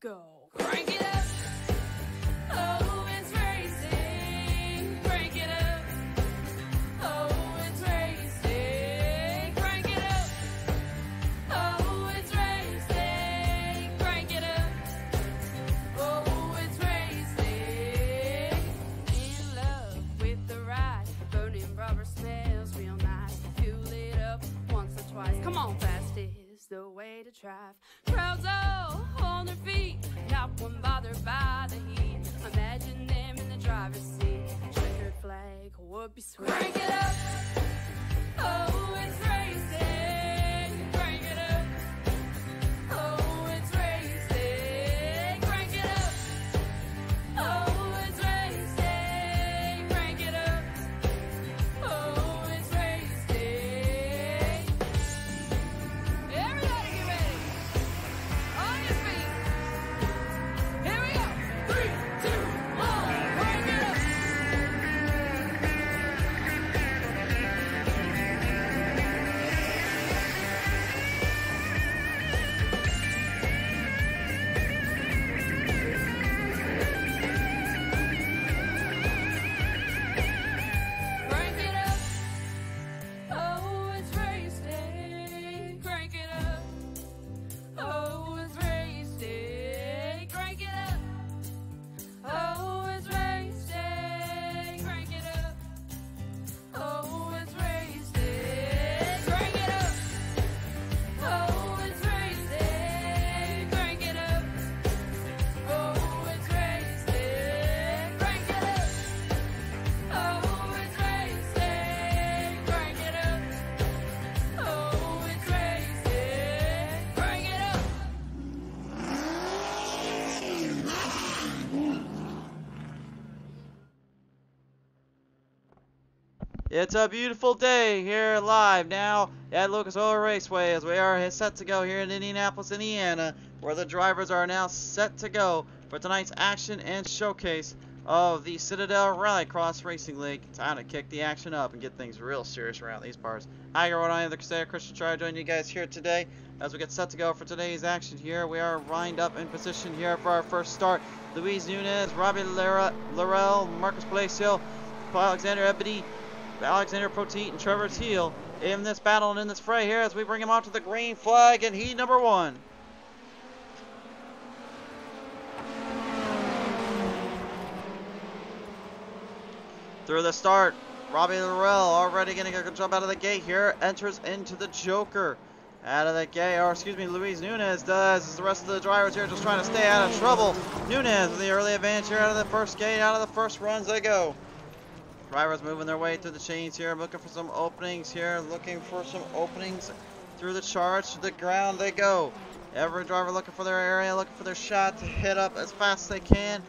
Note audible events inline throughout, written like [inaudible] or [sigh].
go. Crank it up. Oh, it's racing. Crank it up. Oh, it's racing. Crank it up. Oh, it's racing. Crank it up. Oh, it's racing. In love with the ride. Burning rubber smells real nice. Fuel it up once or twice. Come on, fast is the way to drive. Crowds all on their feet. Not one bothered by the heat. Imagine them in the driver's seat. Checkered flag would be sweet. Crank it up. Oh, it's racing. It's a beautiful day here live now at Lucas Oil Raceway as we are set to go here in Indianapolis, Indiana, where the drivers are now set to go for tonight's action and showcase of the Citadel Rallycross Racing League. Time to kick the action up and get things real serious around these parts. Hi everyone, I am the Crusader Christian Trier joining you guys here today as we get set to go for today's action here. We are lined up in position here for our first start. Luis Nunez, Robbie Lara, Laurel, Marcos Palacio, Alexander Ebony, Alexander Poteet and Trevor Teal in this battle and in this fray here as we bring him out to the green flag and he number one. Through the start, Robbie Laurel already getting a good jump out of the gate here, enters into the Joker. Out of the gate, or excuse me, Luis Nunez does. As the rest of the drivers here just trying to stay out of trouble. Nunez with the early advantage here out of the first gate, out of the first runs they go. Drivers moving their way through the chains here, looking for some openings here, looking for some openings through the charge, to the ground they go. Every driver looking for their area, looking for their shot to hit up as fast as they can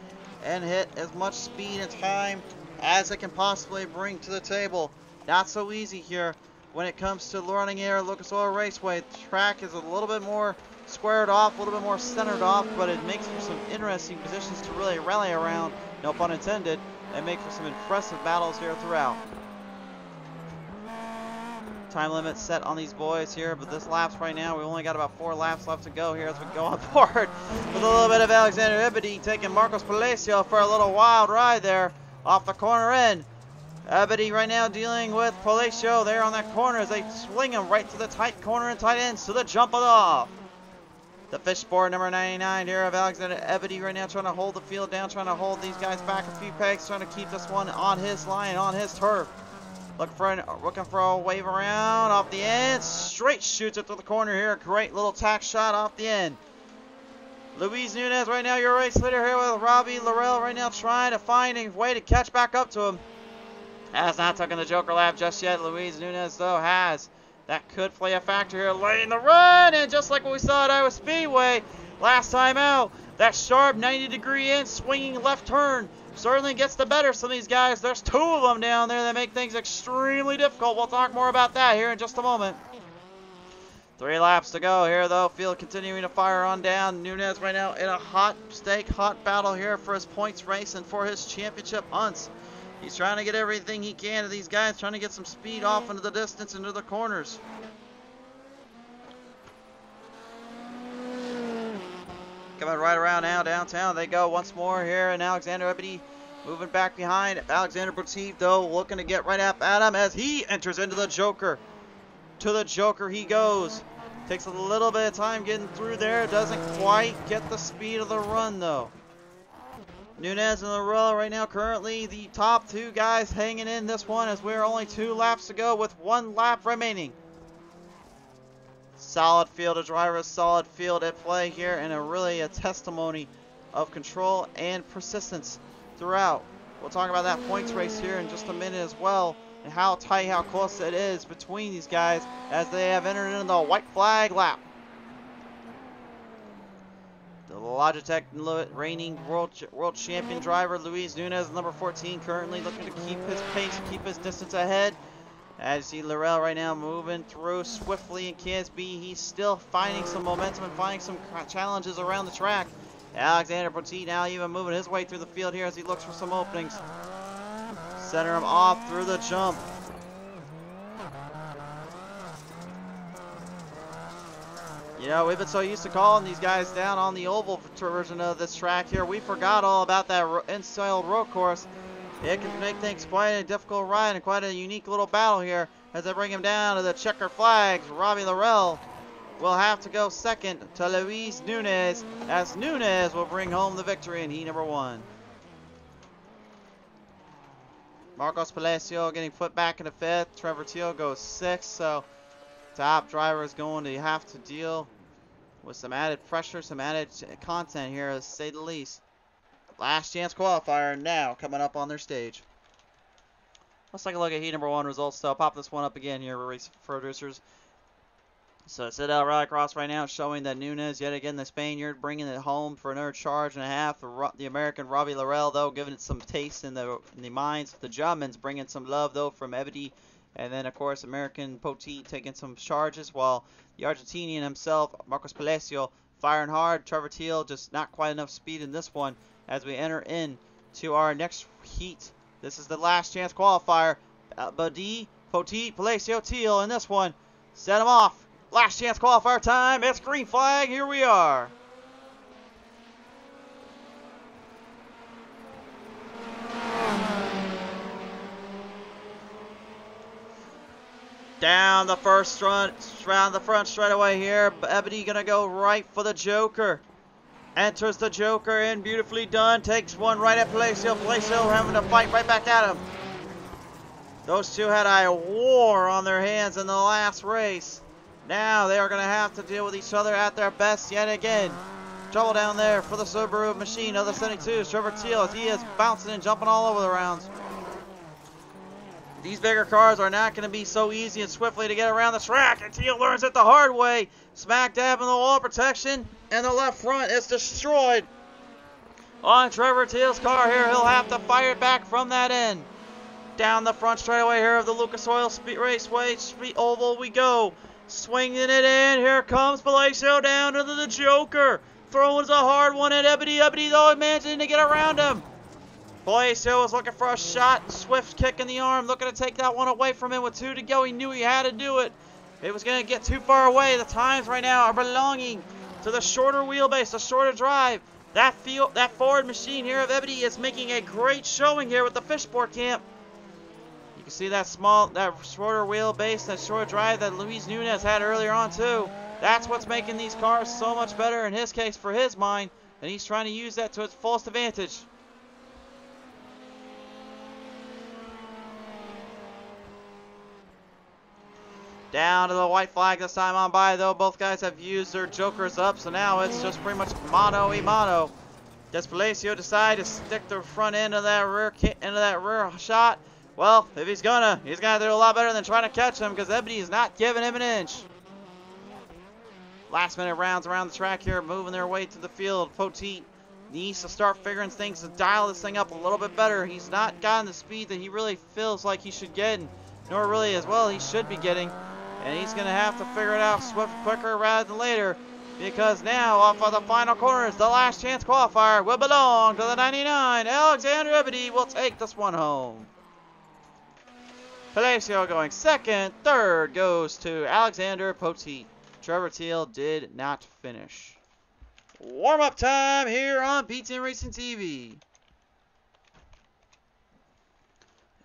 and hit as much speed and time as they can possibly bring to the table. Not so easy here when it comes to here at Lucas Oil Raceway. The track is a little bit more squared off, a little bit more centered off, but it makes for some interesting positions to really rally around, no pun intended, and make for some impressive battles here throughout. Time limit set on these boys here, but this laps right now, We've only got about four laps left to go here as we go [laughs] on board with a little bit of Alexander Ebony taking Marcos Palacio for a little wild ride there off the corner end. Ebony right now dealing with Palacio there on that corner as they swing him right to the tight corner and tight ends to the jump it off. The fish fishboard number 99 here of Alexander Ebony right now trying to hold the field down, trying to hold these guys back a few pegs, trying to keep this one on his line, on his turf. Looking for, an, looking for a wave around off the end. Straight shoots it to the corner here. Great little tack shot off the end. Luis Nunez right now, your race leader here with Robbie Laurel right now trying to find a way to catch back up to him. Has not taken the Joker lap just yet. Luis Nunez, though, has. That could play a factor here late in the run. And just like what we saw at Iowa Speedway last time out, that sharp 90 degree in swinging left turn certainly gets the better of some of these guys. There's two of them down there that make things extremely difficult. We'll talk more about that here in just a moment. Three laps to go here, though. Field continuing to fire on down. Nunez right now in a hot stake, hot battle here for his points race and for his championship hunts. He's trying to get everything he can to these guys, trying to get some speed off into the distance, into the corners. Coming right around now, downtown they go once more here, and Alexander Ebony moving back behind. Alexander Poteet, though, looking to get right up at him as he enters into the Joker. To the Joker he goes. Takes a little bit of time getting through there. Doesn't quite get the speed of the run, though. Nunez and Lorella right now currently the top two guys hanging in this one as we're only two laps to go with one lap remaining. Solid field of drivers, solid field at play here, and a really a testimony of control and persistence throughout. We'll talk about that points race here in just a minute as well, and how tight, how close it is between these guys as they have entered into the white flag lap. Logitech reigning world world champion driver Luis Nunez, number 14, currently looking to keep his pace, keep his distance ahead. As you see Laurel right now moving through swiftly in KSB, he's still finding some momentum and finding some challenges around the track. Alexander Poteet now even moving his way through the field here as he looks for some openings. Center him off through the jump. You know, we've been so used to calling these guys down on the oval version of this track here. We forgot all about that in-soil road course. It can make things quite a difficult ride and quite a unique little battle here as they bring him down to the checker flags. Robbie Laurel will have to go second to Luis Nunez as Nunez will bring home the victory in heat number one. Marcos Palacio getting put back into fifth. Trevor Teal goes sixth. So top driver is going to have to deal with some added pressure, some added content here, to say the least. Last chance qualifier now coming up on their stage. Let's take a look at heat number one results. So I'll pop this one up again here, race producers. So Citadel Rallycross right now showing that Nunez, yet again the Spaniard, bringing it home for another charge and a half. The, the American Robbie Laurel, though, giving it some taste in the in the minds. The Germans bringing some love, though, from Ebony and then, of course, American Poteet taking some charges while the Argentinian himself, Marcos Palacio, firing hard. Trevor Teal just not quite enough speed in this one as we enter in to our next heat. This is the last chance qualifier. Uh, Badi, Poteet, Palacio, Teal in this one. Set them off. Last chance qualifier time. It's green flag. Here we are. Down the first run, round the front straight away here. Ebony gonna go right for the Joker. Enters the Joker in, beautifully done. Takes one right at Palacio. Palacio having to fight right back at him. Those two had a war on their hands in the last race. Now they are going to have to deal with each other at their best yet again. Trouble down there for the Subaru machine of the 72s. Trevor Teal as he is bouncing and jumping all over the rounds. These bigger cars are not going to be so easy and swiftly to get around the track. And Teal learns it the hard way. Smack dab in the wall protection. And the left front is destroyed. On Trevor Teal's car here, he'll have to fire it back from that end. Down the front straightaway here of the Lucas Oil Speed Raceway Street Oval we go. Swinging it in. Here comes Palacio down into the Joker. Throwing a hard one at Ebony. Ebony, though, managing to get around him. Palacio was looking for a shot. Swift kick in the arm, looking to take that one away from him with two to go. He knew he had to do it. It was going to get too far away. The times right now are belonging to the shorter wheelbase, the shorter drive. That field, that Ford machine here of Ebony is making a great showing here with the fishboard camp. You can see that small, that shorter wheelbase, that shorter drive that Luis Nunez had earlier on too. That's what's making these cars so much better in his case for his mind, and he's trying to use that to its fullest advantage. Down to the white flag this time on by, though. Both guys have used their jokers up, so now it's just pretty much mono a mono. Does Palacio decide to stick the front end of that rear into that rear shot? Well, if he's gonna, he's gonna do a lot better than trying to catch him because Ebony is not giving him an inch. Last minute rounds around the track here, moving their way to the field. Poteet needs to start figuring things to dial this thing up a little bit better. He's not gotten the speed that he really feels like he should get, nor really as well he should be getting. And he's going to have to figure it out swift, quicker rather than later. because now off of the final corners, the last chance qualifier will belong to the 99. Alexander Ebony will take this one home. Palacio going second. Third goes to Alexander Poteet. Trevor Teal did not finish. Warm up time here on PTM Racing TV.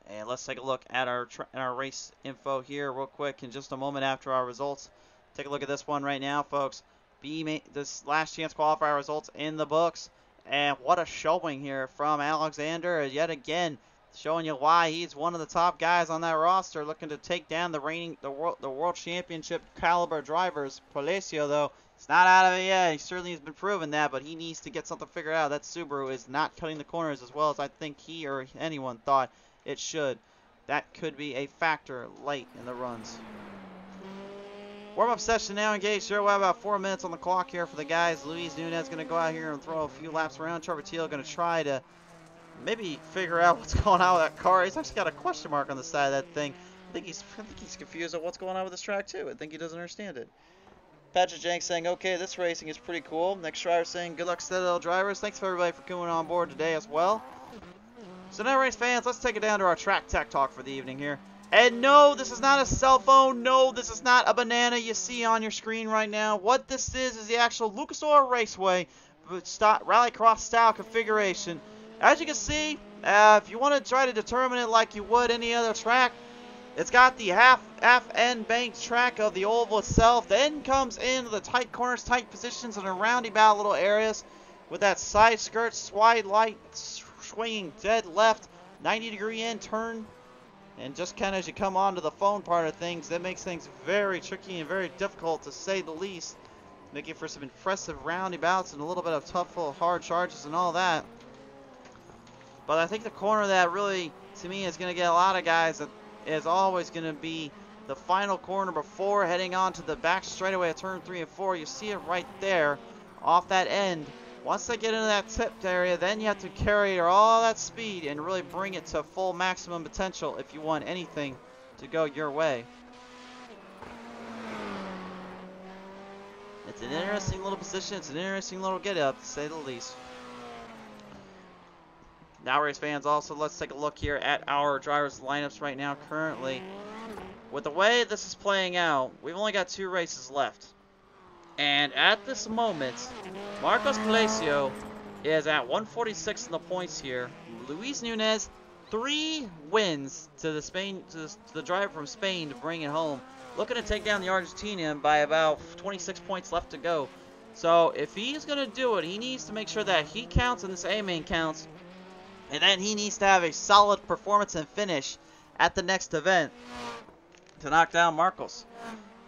And let's take a look at our at our race info here real quick in just a moment after our results. Take a look at this one right now, folks. B this last chance qualifier results in the books. And what a showing here from Alexander yet again showing you why he's one of the top guys on that roster looking to take down the reigning the world the world championship caliber drivers. Palacio though, not out of it yet. He certainly has been proven that, but he needs to get something figured out. That Subaru is not cutting the corners as well as I think he or anyone thought it should. That could be a factor late in the runs. Warm-up session now engaged. Here we have about four minutes on the clock here for the guys. Luis Nunez going to go out here and throw a few laps around. Trevor Teal going to try to maybe figure out [laughs] what's going on with that car. He's actually got a question mark on the side of that thing. I think he's I think he's confused at what's going on with this track too. I think he doesn't understand it. Patrick Jenks saying, okay, this racing is pretty cool. Next driver saying, good luck, Citadel drivers. Thanks for everybody for coming on board today as well. So now, race fans, let's take it down to our track tech talk for the evening here. And no, this is not a cell phone. No, this is not a banana you see on your screen right now. What this is is the actual Lucas Oil Raceway Rallycross style configuration. As you can see, uh, if you want to try to determine it like you would any other track, it's got the half half end banked track of the oval itself. Then comes into the tight corners, tight positions, and a roundabout little areas with that side skirt, wide light, swinging dead left, 90 degree in turn and just kind of as you come on to the phone part of things, that makes things very tricky and very difficult to say the least. Making for some impressive roundabouts and a little bit of tough, hard charges and all that. But I think the corner that really, to me, is going to get a lot of guys that is always going to be the final corner before heading on to the back straightaway of turn 3 and 4. You see it right there off that end. Once they get into that tipped area, then you have to carry all that speed and really bring it to full maximum potential if you want anything to go your way. It's an interesting little position. It's an interesting little get up, to say the least. Now, race fans, also let's take a look here at our drivers' lineups right now currently. With the way this is playing out, we've only got two races left. And at this moment, Marcos Palacio is at 146 in the points here. Luis Nunez, three wins to the Spain to the, to the driver from Spain to bring it home. Looking to take down the Argentinian by about 26 points left to go. So if he's going to do it, he needs to make sure that he counts and this A main counts. And then he needs to have a solid performance and finish at the next event to knock down Marcos.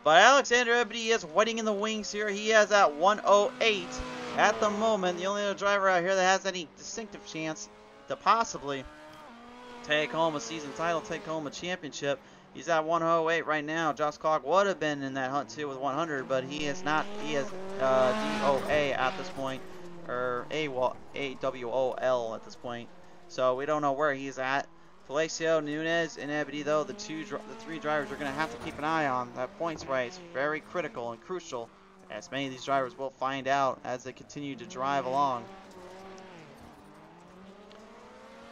But Alexander Ebony is waiting in the wings here. He has at 108 at the moment. The only other driver out here that has any distinctive chance to possibly take home a season title, take home a championship. He's at 108 right now. Josh Clark would have been in that hunt too with 100, but he is not. He is uh, DOA at this point, or AWOL at this point. So we don't know where he's at. Palacio, Nunez, and Ebony, though, the two, the three drivers are going to have to keep an eye on. That points race, very critical and crucial, as many of these drivers will find out as they continue to drive along.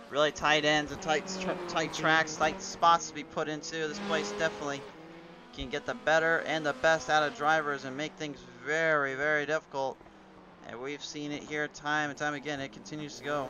Really tight ends and tight, tight tracks, tight spots to be put into. This place definitely can get the better and the best out of drivers and make things very, very difficult. And we've seen it here time and time again. It continues to go.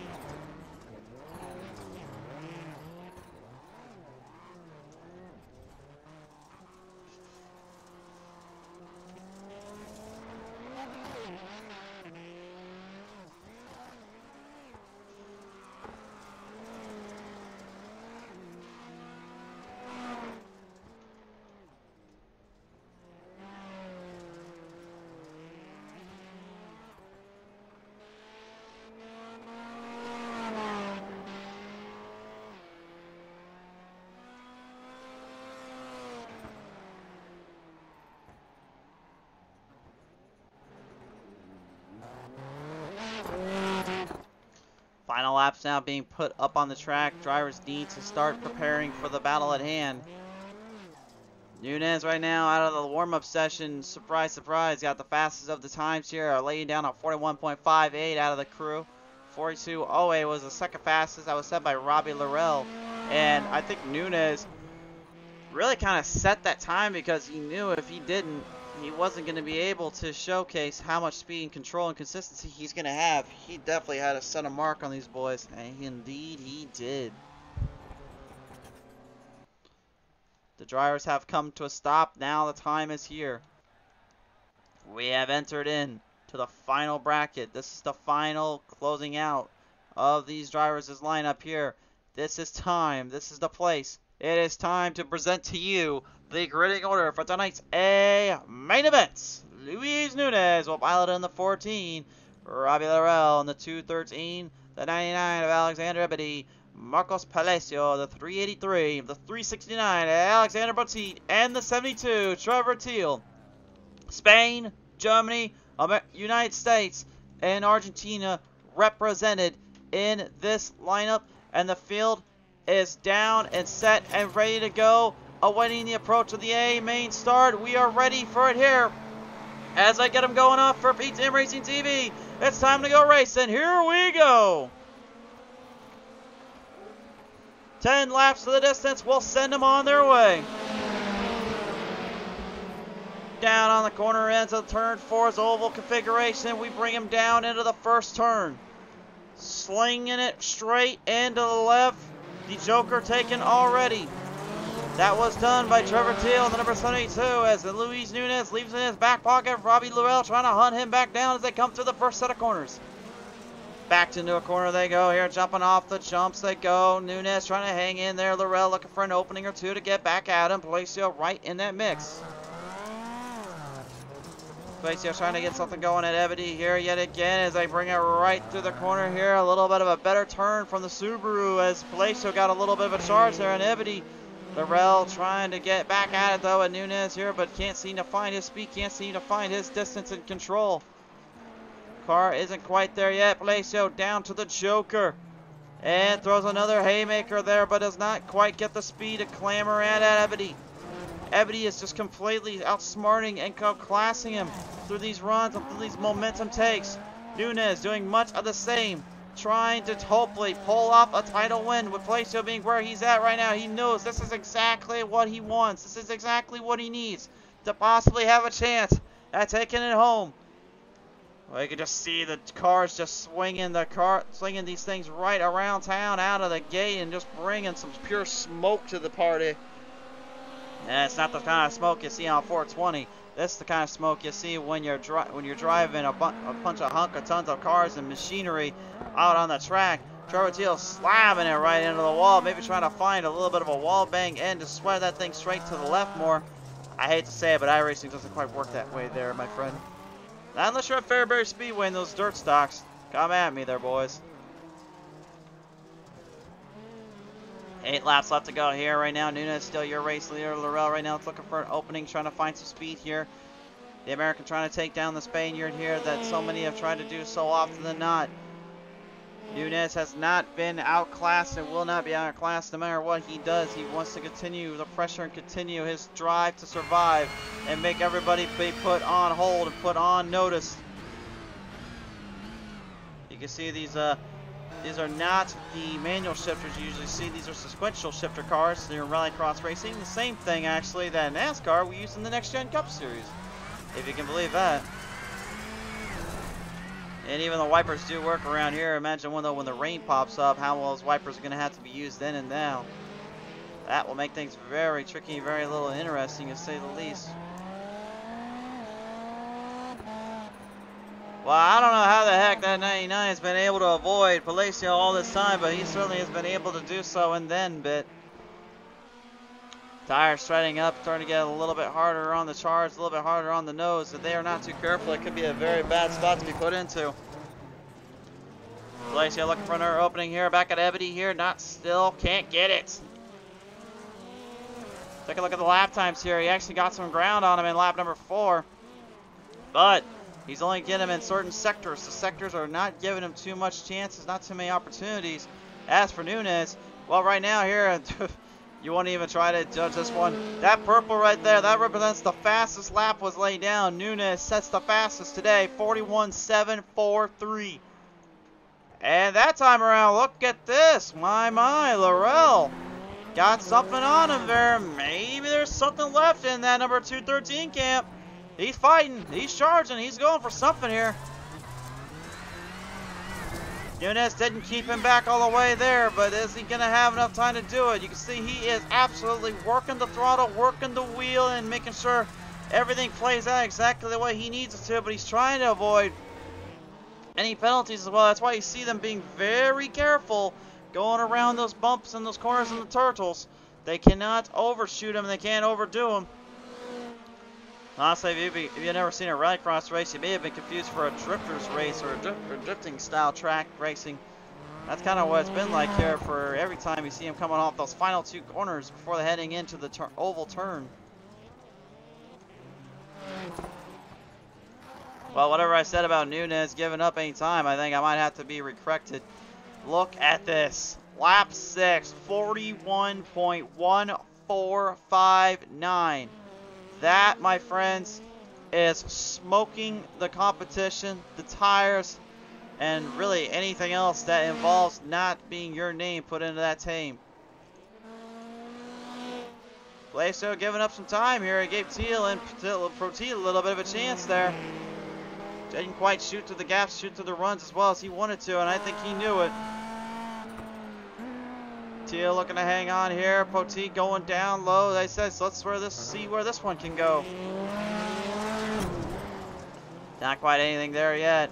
Final laps now being put up on the track. Drivers need to start preparing for the battle at hand. Nunez right now out of the warm-up session. Surprise, surprise. Got the fastest of the times here. Laying down at 41.58 out of the crew. 42.08 was the second fastest. That was set by Robbie Laurel. And I think Nunez really kind of set that time because he knew if he didn't, he wasn't going to be able to showcase how much speed and control and consistency he's going to have. He definitely had to set a mark on these boys. And indeed he did. The drivers have come to a stop. Now the time is here. We have entered in to the final bracket. This is the final closing out of these drivers' lineup here. This is time. This is the place. It is time to present to you the grading order for tonight's A main events. Luis Nunez will pilot in the 14. Robbie Laurel in the 213. The 99 of Alexander Ebedy. Marcos Palacio, the 383, the 369, Alexander Poteet, and the 72, Trevor Teal. Spain, Germany, United States, and Argentina represented in this lineup, and the field is down and set and ready to go, awaiting the approach of the A main start. We are ready for it here. As I get them going off for PTM Racing TV, it's time to go racing. Here we go. 10 laps to the distance We'll send them on their way. Down on the corner ends of turn four's oval configuration, we bring him down into the first turn. Slinging it straight into the left. The Joker taken already. That was done by Trevor Teal, the number 72, as Luis Nunez leaves in his back pocket. Robbie Laurel trying to hunt him back down as they come through the first set of corners. Backed into a corner they go here, jumping off the jumps they go. Nunez trying to hang in there. Laurel looking for an opening or two to get back at him. Palacio right in that mix. Palacio trying to get something going at Ebony here yet again as they bring it right through the corner here. A little bit of a better turn from the Subaru as Palacio got a little bit of a charge there and Ebony. Laurel trying to get back at it though at Nunez here, but can't seem to find his speed, can't seem to find his distance and control. Car isn't quite there yet. Palacio down to the Joker. And throws another haymaker there, but does not quite get the speed to clamor at Ebony. Ebony is just completely outsmarting and outclassing him through these runs and through these momentum takes. Nunez doing much of the same, trying to hopefully pull off a title win with Palacio being where he's at right now. He knows this is exactly what he wants. This is exactly what he needs to possibly have a chance at taking it home. Well, you can just see the cars just swinging the car, swinging these things right around town out of the gate and just bringing some pure smoke to the party. And it's not the kind of smoke you see on 420. That's the kind of smoke you see when you're when you're driving a, bu a bunch of hunk of tons of cars and machinery out on the track. Trevor Teal slamming it right into the wall, maybe trying to find a little bit of a wall bang end to sweat that thing straight to the left more. I hate to say it, but iRacing doesn't quite work that way there, my friend. Not unless you're at Fairbury Speedway in those dirt stocks. Come at me there, boys. Eight laps left to go here right now. Nunez still your race leader. Laurel right now is looking for an opening, trying to find some speed here. The American trying to take down the Spaniard here that so many have tried to do so often than not. Nunez has not been outclassed and will not be outclassed no matter what he does. He wants to continue the pressure and continue his drive to survive and make everybody be put on hold and put on notice. You can see these uh, these are not the manual shifters you usually see. These are sequential shifter cars. They're rallycross racing. The same thing actually that NASCAR we use in the Next Gen Cup Series, if you can believe that. And even the wipers do work around here. Imagine when the, when the rain pops up, how well those wipers are going to have to be used then and now. That will make things very tricky, very little interesting to say the least. Well, I don't know how the heck that 99 has been able to avoid Palacio all this time, but he certainly has been able to do so and then bit. Tires threading up, starting to get a little bit harder on the charge, a little bit harder on the nose. If they are not too careful, it could be a very bad spot to be put into. Palacio looking for another opening here. Back at Ebony here. Not still. Can't get it. Take a look at the lap times here. He actually got some ground on him in lap number four. But he's only getting him in certain sectors. The sectors are not giving him too much chances, not too many opportunities. As for Nunez, well, right now here, [laughs] You won't even try to judge this one. That purple right there, that represents the fastest lap was laid down. Nunez sets the fastest today, 41.743. And that time around, look at this. My, my, Laurel got something on him there. Maybe there's something left in that number 213 camp. He's fighting. He's charging. He's going for something here. Nunez didn't keep him back all the way there, but is he going to have enough time to do it? You can see he is absolutely working the throttle, working the wheel, and making sure everything plays out exactly the way he needs it to, but he's trying to avoid any penalties as well. That's why you see them being very careful going around those bumps and those corners and the turtles. They cannot overshoot them, they can't overdo them. Honestly, if, you, if you've never seen a rallycross race, you may have been confused for a drifter's race or a, or drifting style track racing. That's kind of what it's been like here for every time you see him coming off those final two corners before heading into the tur oval turn. Well, whatever I said about Nunez giving up any time, I think I might have to be corrected. Look at this. Lap 6, 41.1459. That, my friends, is smoking the competition, the tires, and really anything else that involves not being your name put into that team. Palacio giving up some time here. It gave Teal and Poteet a little bit of a chance there. Didn't quite shoot to the gaps, shoot to the runs as well as he wanted to, and I think he knew it. Teal looking to hang on here. Poteet going down low. They says, let's where this see where this one can go. Not quite anything there yet.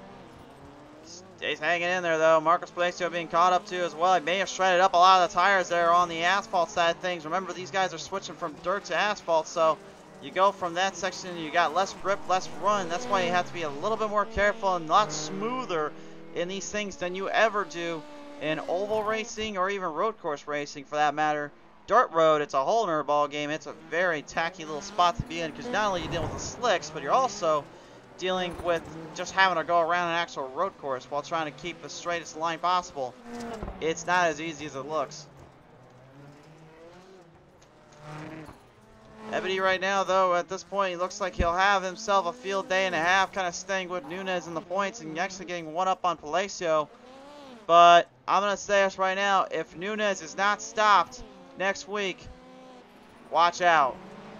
Stays hanging in there though. Marcos Palacio being caught up too as well. He may have shredded up a lot of the tires there on the asphalt side of things. Remember these guys are switching from dirt to asphalt, so you go from that section, you got less grip, less run. That's why you have to be a little bit more careful and a lot smoother in these things than you ever do in oval racing or even road course racing for that matter. Dirt road, it's a whole nother ball game. It's a very tacky little spot to be in because not only are you deal with the slicks, but you're also dealing with just having to go around an actual road course while trying to keep the straightest line possible. It's not as easy as it looks. Ebony right now, though, at this point, he looks like he'll have himself a field day and a half, kind of staying with Nunez in the points and actually getting one up on Palacio. But I'm going to say this right now. If Nunez is not stopped next week, watch out.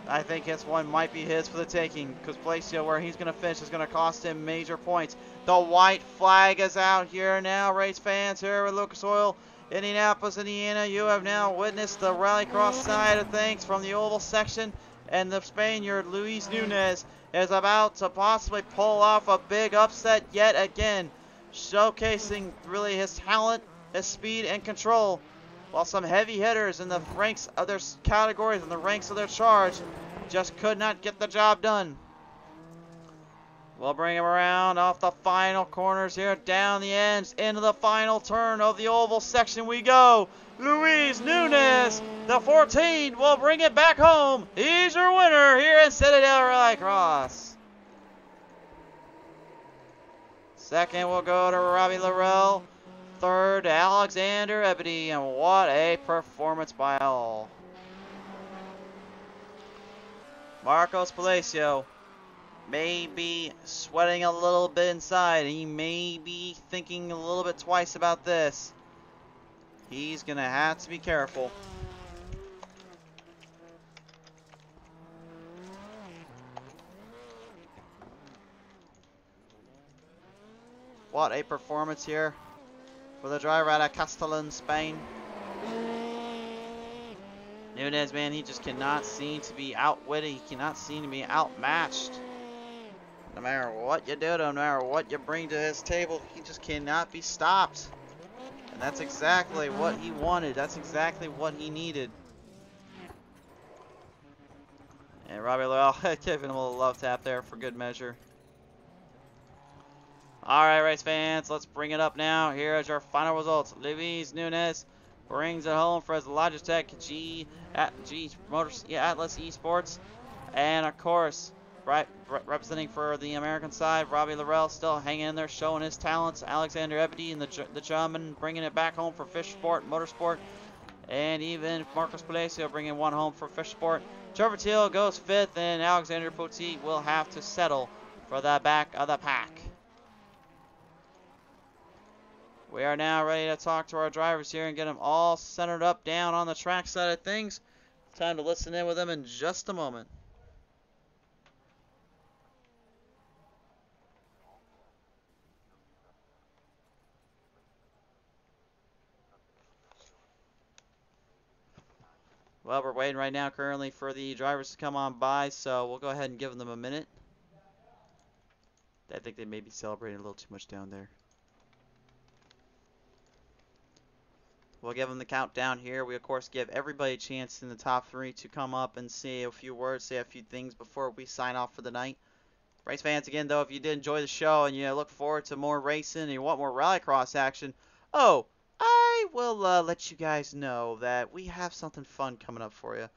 I think this one might be his for the taking because Palacio, where he's going to finish, is going to cost him major points. The white flag is out here now, race fans here with Lucas Oil. Indianapolis, Indiana, you have now witnessed the rallycross side of things from the oval section, and the Spaniard Luis Nunez is about to possibly pull off a big upset yet again showcasing really his talent, his speed, and control, while some heavy hitters in the ranks of their categories and the ranks of their charge just could not get the job done. We'll bring him around off the final corners here, down the ends, into the final turn of the oval section we go. Luis Nunez, the 14, will bring it back home. He's your winner here in Citadel Rallycross. Second will go to Robbie Laurel. Third, Alexander Ebony. And what a performance by all. Marcos Palacio may be sweating a little bit inside. He may be thinking a little bit twice about this. He's going to have to be careful. What a performance here for the driver out of Castellon, Spain. Nunez, man, he just cannot seem to be outwitted. He cannot seem to be outmatched. No matter what you do no matter what you bring to his table, he just cannot be stopped. And that's exactly what he wanted. That's exactly what he needed. And Robbie Laurel [laughs] giving him a little love tap there for good measure. Alright, race fans, let's bring it up now. Here is your final results. Luis Nunez brings it home for his Logitech G at G Motors yeah, Atlas Esports. And of course, right representing for the American side, Robbie Laurel still hanging in there, showing his talents. Alexander Ebedy and the the German bringing it back home for Fish Sport Motorsport. And even Marcos Palacio bringing one home for Fishsport. Trevor Teal goes fifth, and Alexander Poteet will have to settle for the back of the pack. We are now ready to talk to our drivers here and get them all centered up down on the track side of things. Time to listen in with them in just a moment. Well, we're waiting right now currently for the drivers to come on by, so we'll go ahead and give them a minute. I think they may be celebrating a little too much down there. We'll give them the countdown here. We, of course, give everybody a chance in the top three to come up and say a few words, say a few things before we sign off for the night. Race fans, again, though, if you did enjoy the show and you look forward to more racing and you want more rallycross action, oh, I will uh, let you guys know that we have something fun coming up for you.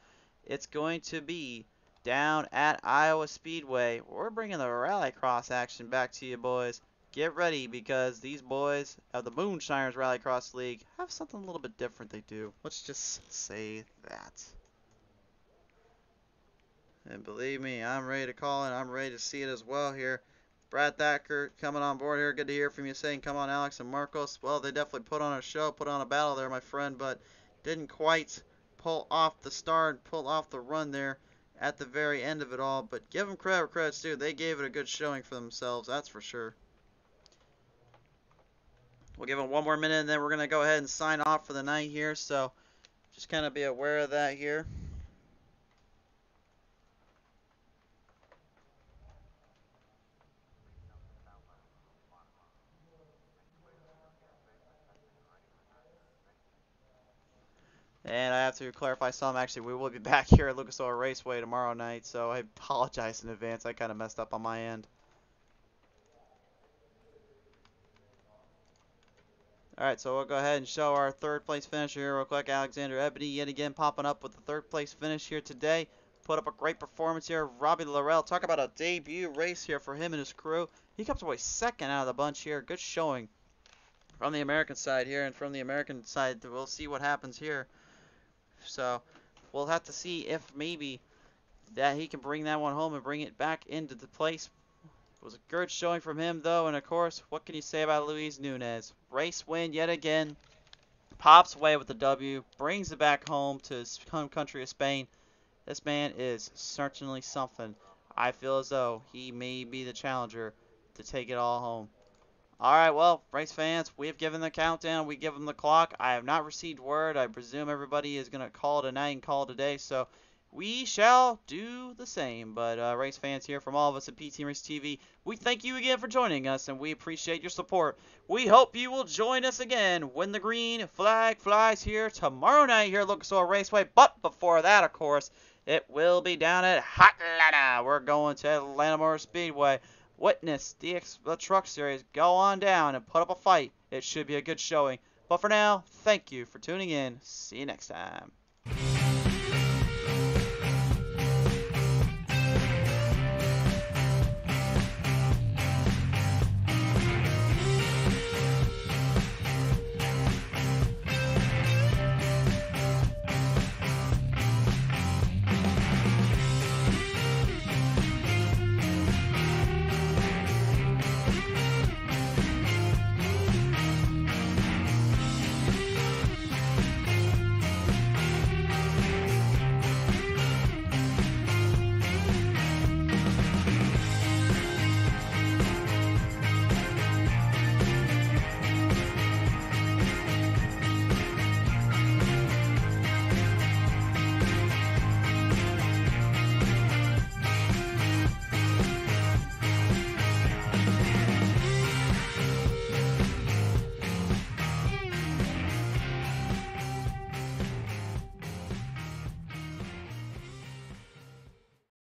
It's going to be down at Iowa Speedway. We're bringing the rallycross action back to you, boys. Get ready because these boys of the Moonshiners Rallycross League have something a little bit different they do. Let's just say that. And believe me, I'm ready to call it. I'm ready to see it as well here. Brad Thacker coming on board here. Good to hear from you saying, come on, Alex and Marcos. Well, they definitely put on a show, put on a battle there, my friend, but didn't quite pull off the start, pull off the run there at the very end of it all. But give them credit credit's due. They gave it a good showing for themselves, that's for sure. We'll give them one more minute, and then we're going to go ahead and sign off for the night here. So just kind of be aware of that here. And I have to clarify some. Actually, we will be [laughs] back here at Lucas Oil Raceway tomorrow night, so I apologize in advance. I kind of messed up on my end. Alright, so we'll go ahead and show our third place finisher here real quick. Alexander Ebony yet again popping up with the third place finish here today. Put up a great performance here. Robbie Laurel, talk about a debut race here for him and his crew. He comes away second out of the bunch here. Good showing from the American side here. And from the American side, we'll see what happens here. So we'll have to see if maybe that he can bring that one home and bring it back into the place. It was a good showing from him though, and of course, what can you say about Luis Nunez? Race win yet again. Pops away with the W, brings it back home to his home country of Spain. This man is certainly something. I feel as though he may be the challenger to take it all home. Alright, well, race fans, we have given the countdown. We give them the clock. I have not received word. I presume everybody is going to call tonight and call today. So we shall do the same. But uh, race fans here from all of us at PT Race TV, we thank you again for joining us and we appreciate your support. We hope you will join us again when the green flag flies here tomorrow night here at Lucas Oil Raceway. But before that, of course, it will be down at Hot Atlanta. We're going to Atlanta Motor Speedway witness the, the Truck Series go on down and put up a fight. It should be a good showing. But for now, thank you for tuning in. See you next time.